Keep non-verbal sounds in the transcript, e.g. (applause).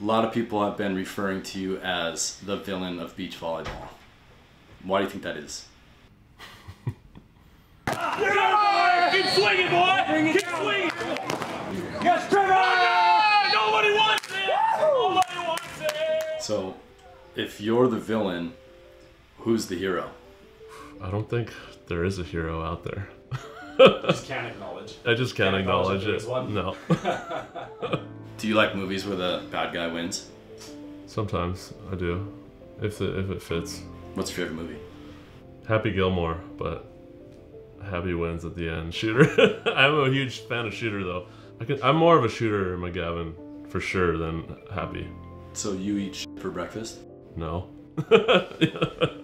A lot of people have been referring to you as the villain of beach volleyball. Why do you think that is? Keep swinging, boy! Keep swinging! Yes, Trevor! Nobody wants it! Nobody wants it! So, if you're the villain, who's the hero? I don't think there is a hero out there. Just can't acknowledge. (laughs) I just can't Can't acknowledge acknowledge that there it. is one. No. (laughs) Do you like movies where the bad guy wins? Sometimes I do, if it if it fits. What's your favorite movie? Happy Gilmore, but Happy wins at the end. Shooter. (laughs) I'm a huge fan of Shooter though. I I'm more of a Shooter McGavin for sure than Happy. So you eat for breakfast? No. (laughs)